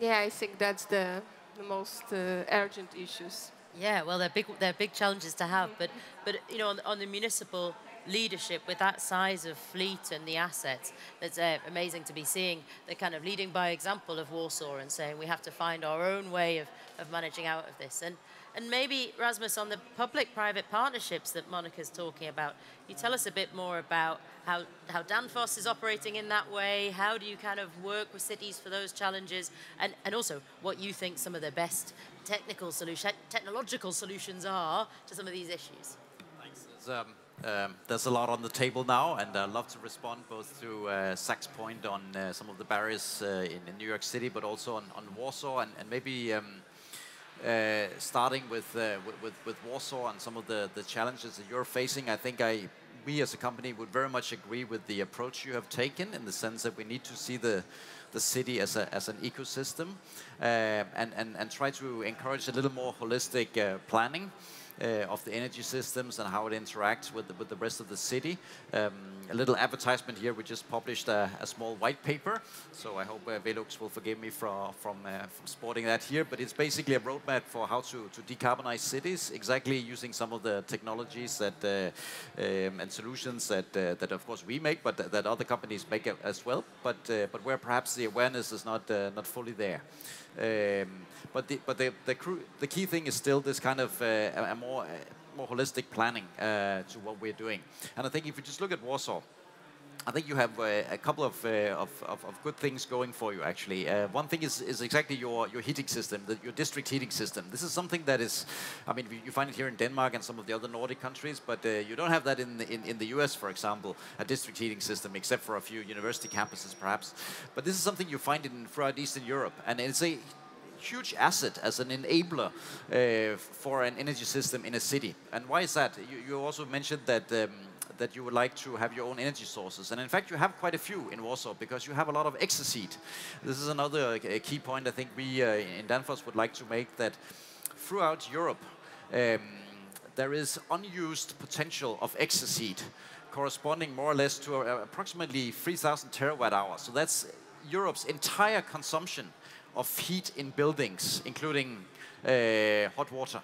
Yeah, I think that's the, the most uh, urgent issues. Yeah, well, they're big, they're big challenges to have, but, but you know, on, on the municipal leadership with that size of fleet and the assets, it's uh, amazing to be seeing the kind of leading by example of Warsaw and saying we have to find our own way of, of managing out of this. And, and maybe, Rasmus, on the public-private partnerships that Monika's talking about, you tell us a bit more about how, how Danfoss is operating in that way, how do you kind of work with cities for those challenges, and, and also what you think some of the best technical solution, technological solutions are to some of these issues. Thanks. There's, um, um, there's a lot on the table now, and I'd love to respond both to uh, Zach's point on uh, some of the barriers uh, in, in, New York City, but also on, on Warsaw, and, and maybe um, uh, starting with, uh, with, with Warsaw and some of the, the challenges that you're facing. I think I we as a company would very much agree with the approach you have taken in the sense that we need to see the the city as, a, as an ecosystem uh, and, and, and try to encourage a little more holistic uh, planning of the energy systems and how it interacts with the, with the rest of the city. Um, a little advertisement here, we just published a, a small white paper, so I hope uh, Velux will forgive me for, from, uh, from sporting that here, but it's basically a roadmap for how to, to decarbonize cities, exactly using some of the technologies that, uh, um, and solutions that, uh, that of course we make, but that other companies make as well, but, uh, but where perhaps the awareness is not, uh, not fully there. Um, but the, but the, the, the, key thing is still this kind of uh, a, more, more holistic planning uh, to what we're doing. And I think if you just look at Warsaw, I think you have uh, a couple of, uh, of, of, of, good things going for you, actually. Uh, one thing is, is exactly your, your heating system, the, your district heating system. This is something that is, I mean, you find it here in Denmark and some of the other Nordic countries, but uh, you don't have that in the, in, in the US, for example, a district heating system, except for a few university campuses, perhaps. But this is something you find in throughout Eastern Europe, and it's a huge asset as an enabler uh, for an energy system in a city. And why is that? You, you also mentioned that um, that you would like to have your own energy sources. And in fact, you have quite a few in Warsaw because you have a lot of excess heat. This is another uh, key point I think we uh, in Danfoss would like to make that throughout Europe, um, there is unused potential of excess heat corresponding more or less to uh, approximately 3,000 terawatt hours. So that's Europe's entire consumption of heat in buildings, including uh, hot water,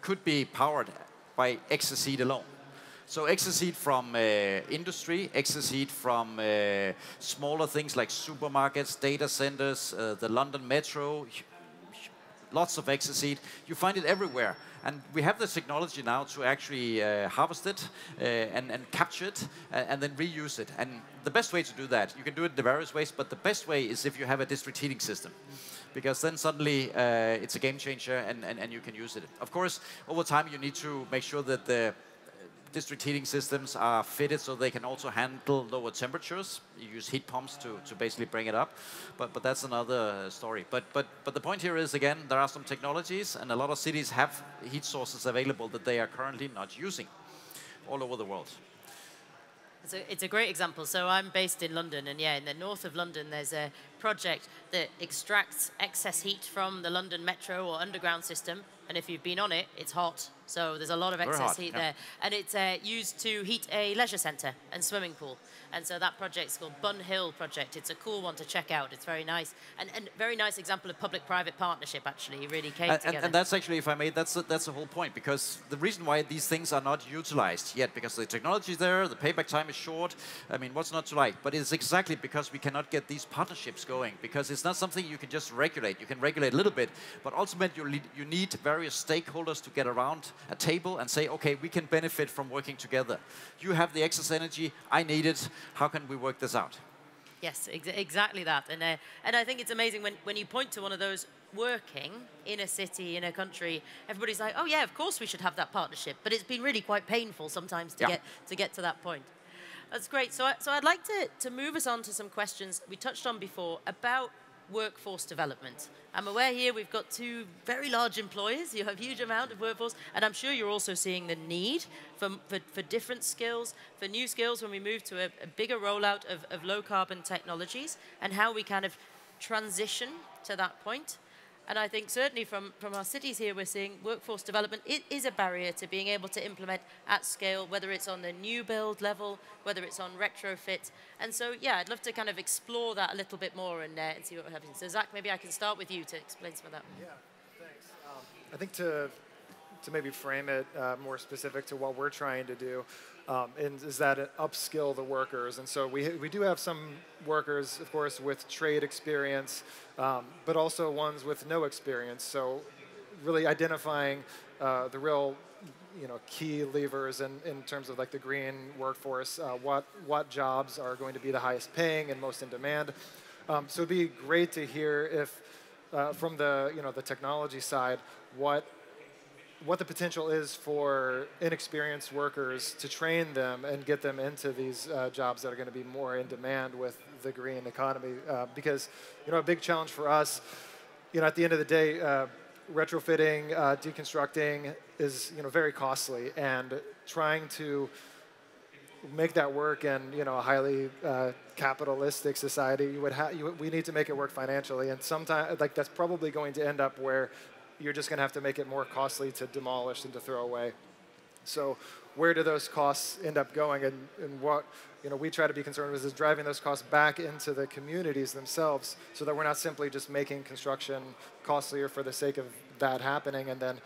could be powered by excess heat alone. So excess heat from uh, industry, excess heat from uh, smaller things like supermarkets, data centers, uh, the London Metro, lots of excess heat. You find it everywhere. And we have the technology now to actually uh, harvest it uh, and, and, capture it and, uh, and, then reuse it. And the best way to do that, you can do it in the various ways, but the best way is if you have a district heating system. Because then suddenly uh, it's a game changer and, and, and you can use it. Of course, over time you need to make sure that the district heating systems are fitted so they can also handle lower temperatures. You use heat pumps to, to basically bring it up, but, but that's another story. But, but, but the point here is, again, there are some technologies, and a lot of cities have heat sources available that they are currently not using all over the world. A, it's a great example. So I'm based in London, and yeah, in the north of London, there's a project that extracts excess heat from the London Metro or underground system, and if you've been on it, it's hot. So there's a lot of excess heat yeah. there. And it's uh, used to heat a leisure centre and swimming pool. And so that project's called Bunhill Project. It's a cool one to check out. It's very nice. And, and very nice example of public-private partnership, actually. It really came and, together. And, and, that's actually, if I may, that's, a, that's the whole point. Because the reason why these things are not utilized yet, because the technology is there, the payback time is short. I mean, what's not to like? But it's exactly because we cannot get these partnerships going. Because it's not something you can just regulate. You can regulate a little bit. But ultimately, you need various stakeholders to get around a table and say, okay, we can benefit from working together. You have the excess energy, I need it, how can we work this out? Yes, ex exactly that. And, uh, and I think it's amazing when, when you point to one of those working in a city, in a country, everybody's like, oh yeah, of course we should have that partnership. But it's been really quite painful sometimes to, yeah. get, to get to that point. That's great. So, so I'd like to, to move us on to some questions we touched on before about workforce development. I'm aware here we've got two very large employers. You have a huge amount of workforce, and I'm sure you're also seeing the need for, for, for different skills, for new skills when we move to a, a bigger rollout of, of low carbon technologies and how we kind of transition to that point. And I think certainly from, from our cities here, we're seeing workforce development it is a barrier to being able to implement at scale, whether it's on the new build level, whether it's on retrofit. And so, yeah, I'd love to kind of explore that a little bit more and, uh, and see what happens. So, Zach, maybe I can start with you to explain some of that. Yeah, thanks. Um, I think to, to maybe frame it uh, more specific to what we're trying to do, um, and is that upskill the workers. And so we, we do have some workers, of course, with trade experience, um, but also ones with no experience. So really identifying uh, the real you know, key levers in, in terms of like the green workforce, uh, what, what jobs are going to be the highest paying and most in demand. Um, so it'd be great to hear if, uh, from the, you know, the technology side, what what the potential is for inexperienced workers to train them and get them into these uh, jobs that are going to be more in demand with the green economy. Uh, because, you know, a big challenge for us, you know, at the end of the day, uh, retrofitting, uh, deconstructing is, you know, very costly, and trying to make that work in, you know, a highly uh, capitalistic society, you would have, we need to make it work financially, and sometimes, like, that's probably going to end up where you're just going to have to make it more costly to demolish and to throw away. So where do those costs end up going? And, and what you know, we try to be concerned with is driving those costs back into the communities themselves so that we're not simply just making construction costlier for the sake of that happening and then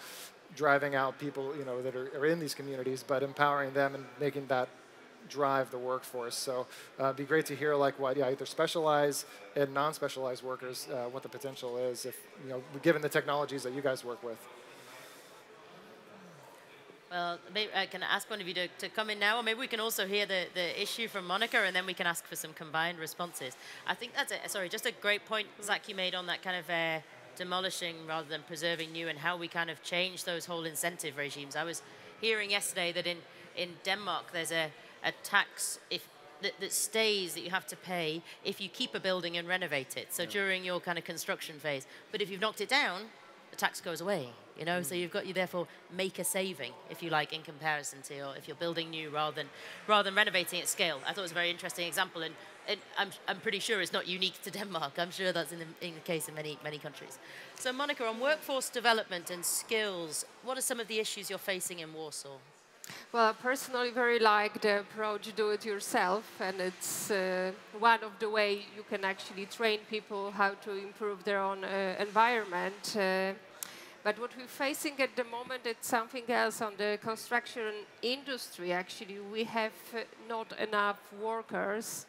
driving out people you know, that are, are in these communities, but empowering them and making that drive the workforce. So uh, it'd be great to hear like what, yeah, either specialized and non-specialized workers, uh, what the potential is if, you know, given the technologies that you guys work with. Well, maybe I can ask one of you to, to come in now, or maybe we can also hear the, the issue from Monika, and then we can ask for some combined responses. I think that's it. sorry, just a great point, Zach, you made on that kind of uh, demolishing rather than preserving new and how we kind of change those whole incentive regimes. I was hearing yesterday that in, in Denmark there's a, a tax if that, that, stays that you have to pay if you keep a building and renovate it. So yeah. during your kind of construction phase. But if you've knocked it down, the tax goes away. You know, mm. so you've got you therefore make a saving, if you like, in comparison to your, if you're building new rather than rather than renovating at scale. I thought it was a very interesting example, and, and I'm, I'm pretty sure it's not unique to Denmark. I'm sure that's in the, in the case in many many countries. So Monika, on workforce development and skills, what are some of the issues you're facing in Warsaw? Well, I personally very like the approach do it yourself, and it's uh, one of the way you can actually train people how to improve their own uh, environment. Uh, but what we're facing at the moment is something else on the construction industry. Actually, we have uh, not enough workers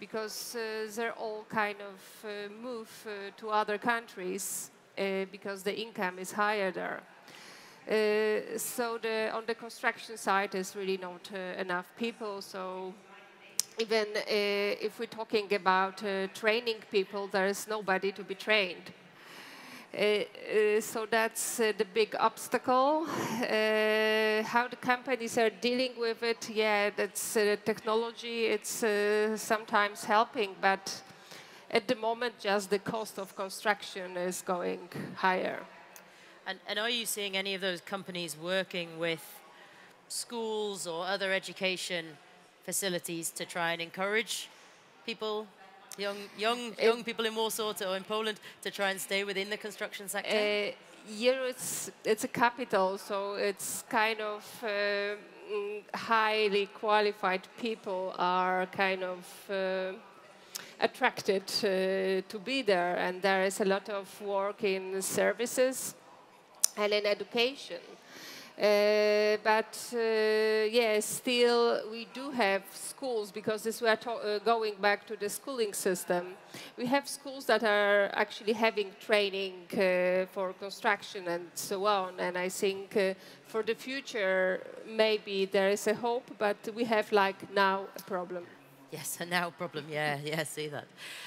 because uh, they're all kind of uh, move to other countries because the income is higher there. Uh, so the, on the construction side, there's really not uh, enough people. So even uh, if we're talking about uh, training people, there is nobody to be trained. Uh, so that's the big obstacle. how the companies are dealing with it, yeah, that's technology. It's sometimes helping, but at the moment, just the cost of construction is going higher. And, and are you seeing any of those companies working with schools or other education facilities to try and encourage people, young, young, young people in Warsaw to, or in Poland, to try and stay within the construction sector? Uh, yeah, it's, it's a capital, so it's kind of uh, highly qualified people are kind of uh, attracted uh, to be there, and there is a lot of work in services and in education. Uh, but uh, yes, still we do have schools because as we are uh, going back to the schooling system, we have schools that are actually having training uh, for construction and so on. And I think uh, for the future, maybe there is a hope, but we have like now a problem. Yes, a now problem. Yeah, yeah, see that.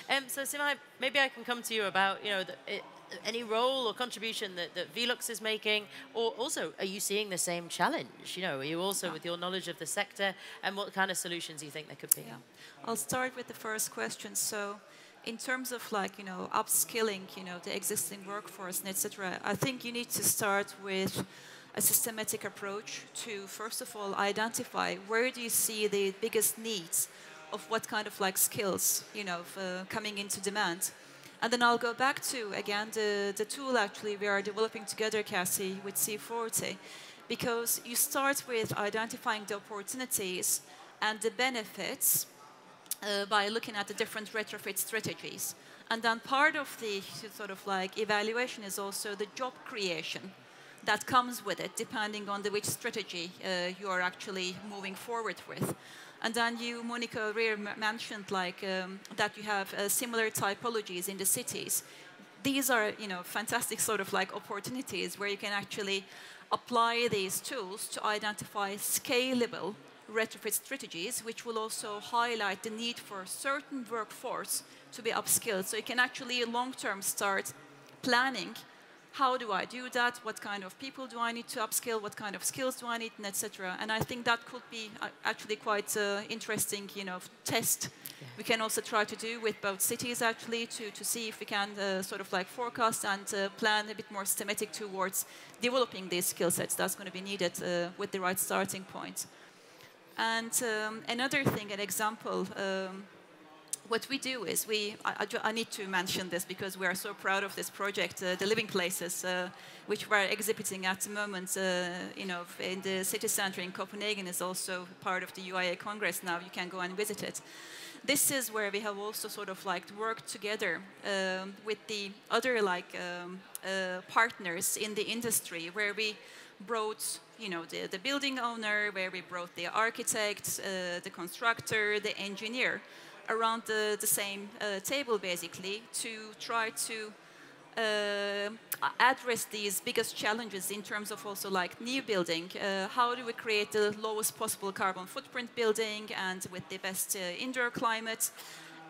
Um, so, Simay, maybe I can come to you about you know the, it, any role or contribution that, that Velux is making? Or also, are you seeing the same challenge? You know, are you also, with your knowledge of the sector, and what kind of solutions do you think there could be? Yeah. I'll start with the first question. So, in terms of like you know upskilling you know the existing workforce and etc i think you need to start with a systematic approach to first of all identify where do you see the biggest needs of what kind of like skills you know coming into demand and then I'll go back to again the, the tool actually we are developing together Cassie with C40 because you start with identifying the opportunities and the benefits uh, by looking at the different retrofit strategies. And then part of the sort of like evaluation is also the job creation that comes with it, depending on the which strategy uh, you are actually moving forward with. And then you, Monika Rear, mentioned like um, that you have uh, similar typologies in the cities. These are, you know, fantastic sort of like opportunities where you can actually apply these tools to identify scalable retrofit strategies, which will also highlight the need for certain workforce to be upskilled. So you can actually long-term start planning how do I do that? What kind of people do I need to upskill? What kind of skills do I need, and etc. And I think that could be uh, actually quite uh, interesting, you know, test. Yeah. We can also try to do with both cities actually to, to see if we can uh, sort of like forecast and uh, plan a bit more systematic towards developing these skill sets that's going to be needed uh, with the right starting point. And um, another thing, an example, um, what we do is we, I, I, need to mention this because we are so proud of this project, uh, the Living Places, uh, which we're exhibiting at the moment, uh, you know, in the city center in Copenhagen is also part of the UIA Congress now. You can go and visit it. This is where we have also sort of like worked together um, with the other like um, uh, partners in the industry where we brought you know, the, the building owner, where we brought the architect, uh, the constructor, the engineer around the, the same uh, table basically to try to uh, address these biggest challenges in terms of also like new building. Uh, how do we create the lowest possible carbon footprint building and with the best uh, indoor climate?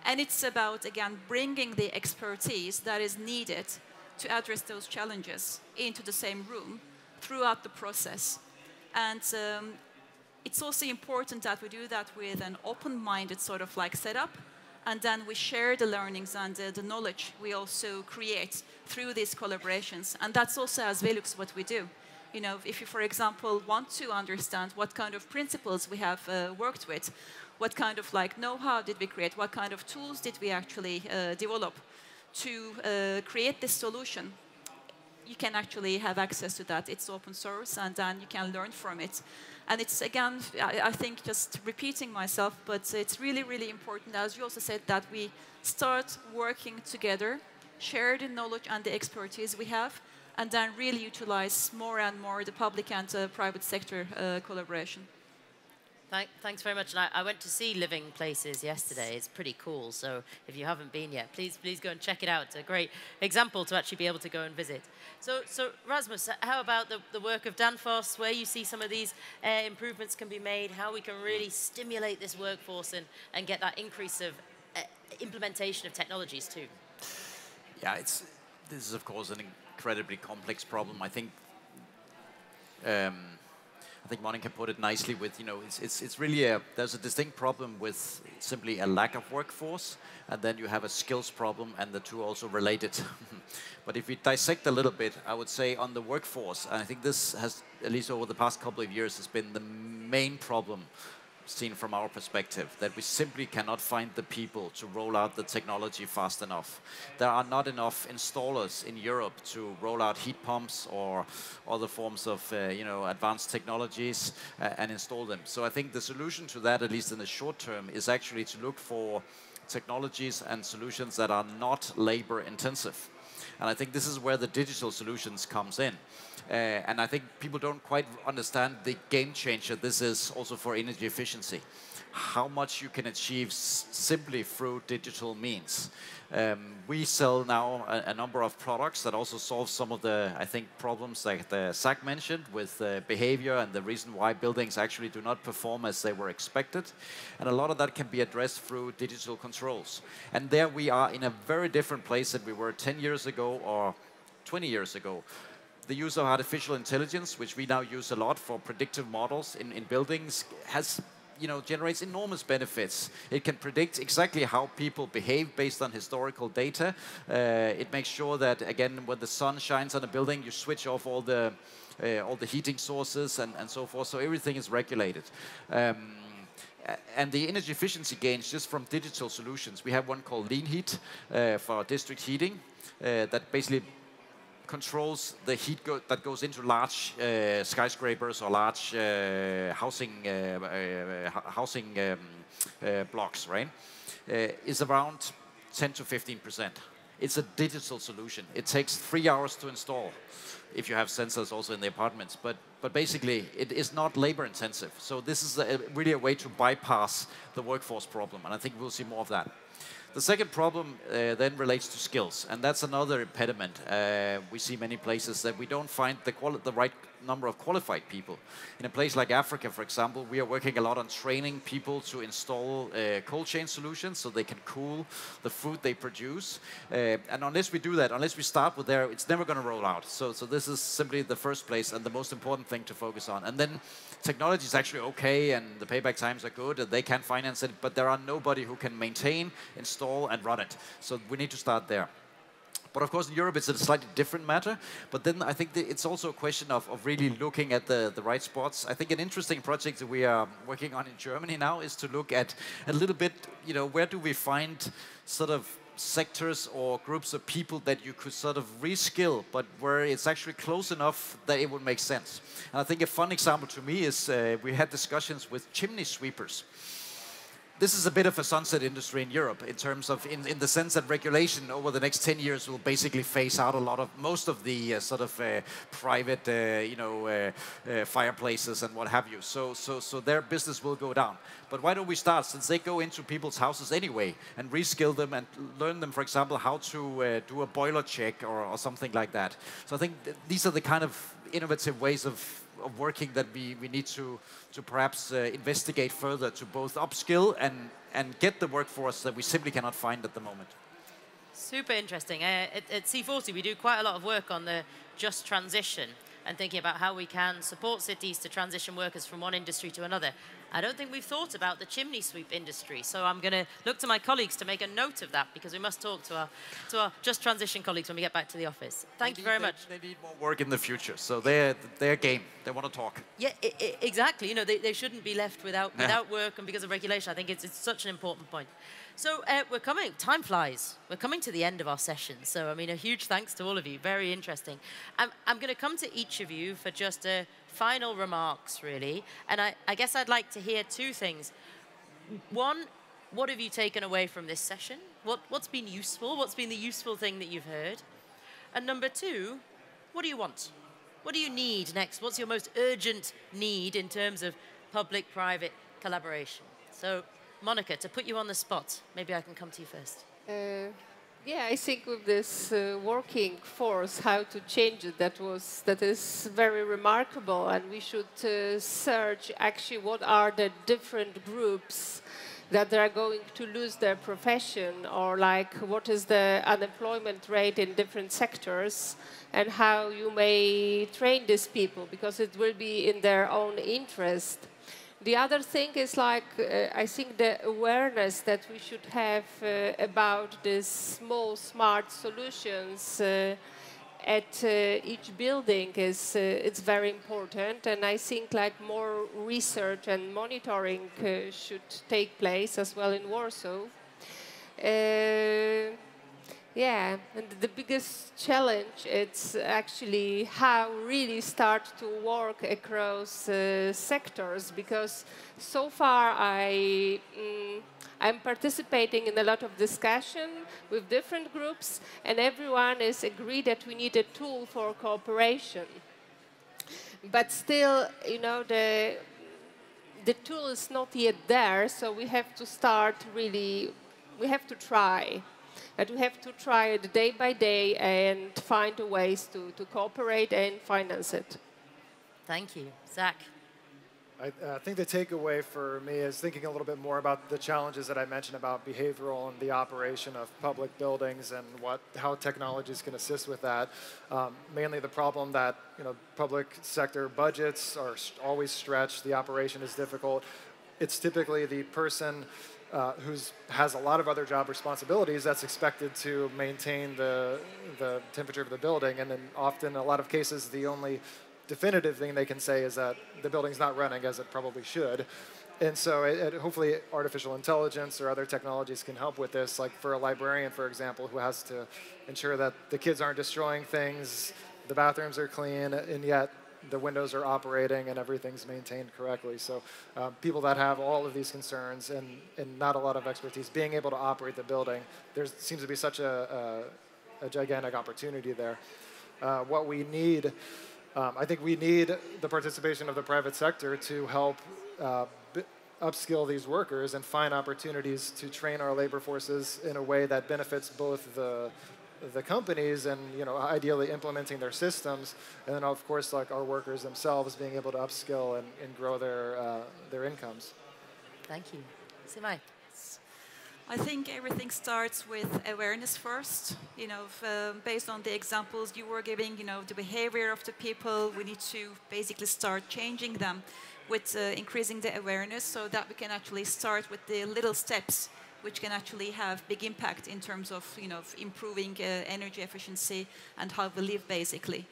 And it's about, again, bringing the expertise that is needed to address those challenges into the same room throughout the process. And um, it's also important that we do that with an open-minded sort of like setup, and then we share the learnings and uh, the knowledge we also create through these collaborations. And that's also as Velux what we do. You know, if you, for example, want to understand what kind of principles we have uh, worked with, what kind of like know-how did we create, what kind of tools did we actually uh, develop to uh, create this solution, you can actually have access to that. It's open source, and then you can learn from it. And it's, again, I, I, think just repeating myself, but it's really, really important, as you also said, that we start working together, share the knowledge and the expertise we have, and then really utilize more and more the public and uh, private sector uh, collaboration. Thank, thanks very much. And I, I, went to see Living Places yesterday. It's pretty cool. So if you haven't been yet, please please go and check it out. It's a great example to actually be able to go and visit. So, so Rasmus, how about the, the work of Danfoss, where you see some of these uh, improvements can be made, how we can really stimulate this workforce and, and get that increase of uh, implementation of technologies too? Yeah, it's, this is, of course, an incredibly complex problem. I think um, I think Monika put it nicely with, you know, it's, it's, it's really a, there's a distinct problem with simply a lack of workforce, and then you have a skills problem, and the two are also related. but if we dissect a little bit, I would say on the workforce, I think this has, at least over the past couple of years, has been the main problem seen from our perspective, that we simply cannot find the people to roll out the technology fast enough. There are not enough installers in Europe to roll out heat pumps or other forms of uh, you know, advanced technologies uh, and install them. So I think the solution to that, at least in the short term, is actually to look for technologies and solutions that are not labor intensive. And I think this is where the digital solutions comes in. Uh, and I think people don't quite understand the game changer this is also for energy efficiency. How much you can achieve simply through digital means. Um, we sell now a, a, number of products that also solve some of the, I think, problems that uh, Zach mentioned with uh, behavior and the reason why buildings actually do not perform as they were expected. And a lot of that can be addressed through digital controls. And there we are in a very different place than we were 10 years ago or 20 years ago the use of artificial intelligence, which we now use a lot for predictive models in, in buildings, has you know, generates enormous benefits. It can predict exactly how people behave based on historical data. Uh, it makes sure that, again, when the sun shines on a building, you switch off all the, uh, all the heating sources and, and so forth. So everything is regulated. Um, and the energy efficiency gains just from digital solutions. We have one called Leanheat uh, for district heating uh, that basically controls the heat go that goes into large uh, skyscrapers or large uh, housing uh, uh, housing um, blocks, right? is around 10 to 15 percent. It's a digital solution. It takes three hours to install if you have sensors also in the apartments. But, but basically, it is not labor intensive. So this is a, really a way to bypass the workforce problem. And I think we'll see more of that. The second problem uh, then relates to skills, and that's another impediment. Uh, we see many places that we don't find the, the right number of qualified people. In a place like Africa, for example, we are working a lot on training people to install uh, cold chain solutions so they can cool the food they produce. Uh, and unless we do that, unless we start with there, it's never going to roll out. So, so this is simply the first place and the most important thing to focus on. And then technology is actually okay and the payback times are good and they can finance it, but there are nobody who can maintain, install, and run it. So we need to start there. But of course, in Europe, it's a slightly different matter. But then I think it's also a question of, of really looking at the, the right spots. I think an interesting project that we are working on in Germany now is to look at a little bit, you know, where do we find sort of sectors or groups of people that you could sort of reskill, but where it's actually close enough that it would make sense. And I think a fun example to me is uh, we had discussions with chimney sweepers this is a bit of a sunset industry in Europe in terms of, in, in the sense that regulation over the next 10 years will basically phase out a lot of, most of the uh, sort of uh, private, uh, you know, uh, uh, fireplaces and what have you. So, so, so their business will go down. But why don't we start, since they go into people's houses anyway, and reskill them and learn them, for example, how to uh, do a boiler check or, or something like that. So I think th these are the kind of innovative ways of of working that we, we need to, to perhaps uh, investigate further to both upskill and, and get the workforce that we simply cannot find at the moment. Super interesting. Uh, at, at C40, we do quite a lot of work on the just transition and thinking about how we can support cities to transition workers from one industry to another. I don't think we've thought about the chimney sweep industry, so I'm going to look to my colleagues to make a note of that because we must talk to our, to our just transition colleagues when we get back to the office. Thank they you very they, much. They need more work in the future, so they're, they're game. They want to talk. Yeah, I, I, exactly. You know, they, they shouldn't be left without, yeah. without work and because of regulation. I think it's, it's such an important point. So uh, we're coming, time flies. We're coming to the end of our session. So, I mean, a huge thanks to all of you. Very interesting. I'm, I'm going to come to each of you for just a final remarks, really. And I, I guess I'd like to hear two things. One, what have you taken away from this session? What, what's been useful? What's been the useful thing that you've heard? And number two, what do you want? What do you need next? What's your most urgent need in terms of public-private collaboration? So Monika, to put you on the spot, maybe I can come to you first. Uh, yeah, I think with this uh, working force, how to change it, that was that is very remarkable, and we should uh, search actually what are the different groups that they are going to lose their profession, or like what is the unemployment rate in different sectors, and how you may train these people, because it will be in their own interest the other thing is like, uh, I think the awareness that we should have uh, about these small, smart solutions uh, at uh, each building is uh, it's very important. And I think like more research and monitoring uh, should take place as well in Warsaw. Yeah, and the biggest challenge it's actually how really start to work across uh, sectors because so far I mm, I'm participating in a lot of discussion with different groups and everyone is agreed that we need a tool for cooperation. But still, you know, the the tool is not yet there, so we have to start really we have to try that we have to try it day by day and find ways to, to cooperate and finance it. Thank you. Zach? I uh, think the takeaway for me is thinking a little bit more about the challenges that I mentioned about behavioral and the operation of public buildings and what how technologies can assist with that. Um, mainly the problem that you know public sector budgets are always stretched, the operation is difficult it's typically the person uh, who has a lot of other job responsibilities that's expected to maintain the, the temperature of the building. And then often, a lot of cases, the only definitive thing they can say is that the building's not running as it probably should. And so it, it, hopefully artificial intelligence or other technologies can help with this. Like for a librarian, for example, who has to ensure that the kids aren't destroying things, the bathrooms are clean, and yet the windows are operating and everything's maintained correctly. So um, people that have all of these concerns and, and not a lot of expertise, being able to operate the building, there seems to be such a, a, a gigantic opportunity there. Uh, what we need, um, I think we need the participation of the private sector to help uh, upskill these workers and find opportunities to train our labor forces in a way that benefits both the the companies and you know ideally implementing their systems and then of course like our workers themselves being able to upskill and, and grow their uh, their incomes thank you Simay. I think everything starts with awareness first. You know, if, uh, based on the examples you were giving, you know, the behavior of the people, we need to basically start changing them with uh, increasing the awareness so that we can actually start with the little steps which can actually have big impact in terms of you know improving uh, energy efficiency and how we live basically.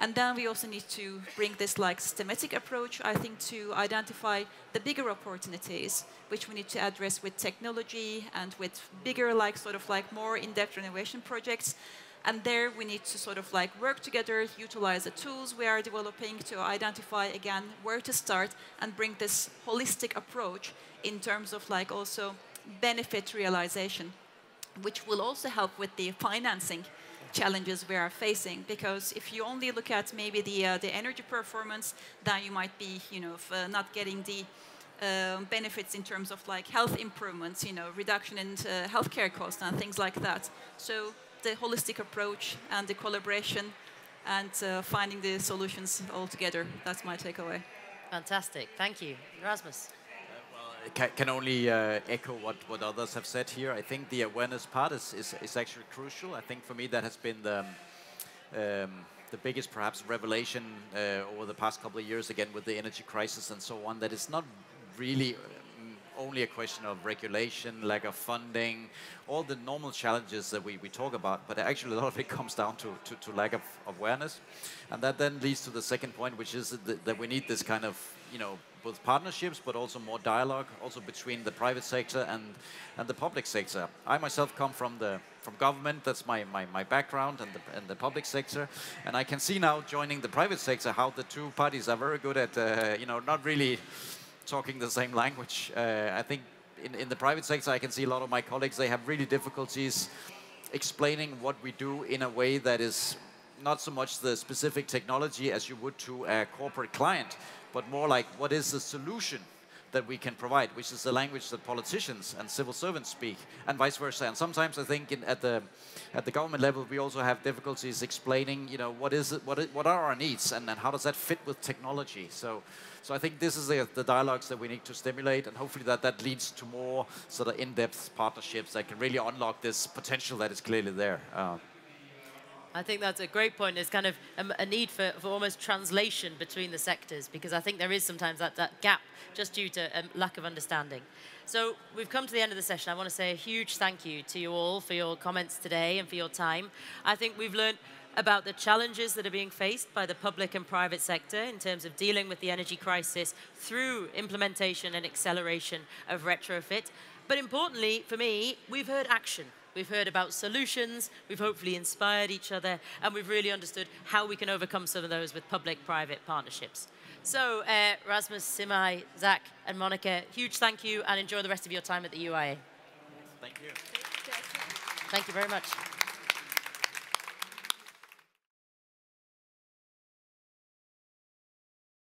And then we also need to bring this like systematic approach, I think, to identify the bigger opportunities, which we need to address with technology and with bigger, like sort of like more in-depth renovation projects. And there we need to sort of like work together, utilize the tools we are developing to identify again where to start and bring this holistic approach in terms of like also benefit realization, which will also help with the financing challenges we are facing. Because if you only look at maybe the uh, the energy performance then you might be you know uh, not getting the uh, benefits in terms of like health improvements you know reduction in uh, healthcare costs and things like that. So the holistic approach and the collaboration and uh, finding the solutions all together that's my takeaway. Fantastic. Thank you. Rasmus can, can only uh, echo what, what others have said here. I think the awareness part is, is, is actually crucial. I think for me that has been the, um, the biggest perhaps revelation uh, over the past couple of years, again with the energy crisis and so on, that it's not really um, only a question of regulation, lack of funding, all the normal challenges that we, we talk about, but actually a lot of it comes down to, to, to lack of awareness. And that then leads to the second point, which is that, that we need this kind of, you know, both partnerships, but also more dialogue, also between the private sector and, and the public sector. I myself come from the from government, that's my, my, my background, and the, and the public sector. And I can see now, joining the private sector, how the two parties are very good at, uh, you know, not really talking the same language. Uh, I think in, in the private sector, I can see a lot of my colleagues, they have really difficulties explaining what we do in a way that is not so much the specific technology as you would to a corporate client, but more like what is the solution that we can provide, which is the language that politicians and civil servants speak, and vice versa. And sometimes I think in, at the at the government level, we also have difficulties explaining, you know, what is it, what, is, what are our needs, and, and how does that fit with technology. So, so I think this is the, the dialogues that we need to stimulate, and hopefully that that leads to more sort of in-depth partnerships that can really unlock this potential that is clearly there. Uh, I think that's a great point. There's kind of a, a need for, for, almost translation between the sectors because I think there is sometimes that, that gap just due to a lack of understanding. So we've come to the end of the session. I want to say a huge thank you to you all for your comments today and for your time. I think we've learned about the challenges that are being faced by the public and private sector in terms of dealing with the energy crisis through implementation and acceleration of retrofit. But importantly, for me, we've heard action. We've heard about solutions, we've hopefully inspired each other, and we've really understood how we can overcome some of those with public-private partnerships. So, uh, Rasmus, Simay, Zach, and Monika, huge thank you, and enjoy the rest of your time at the UIA. Thank you. Thank you very much.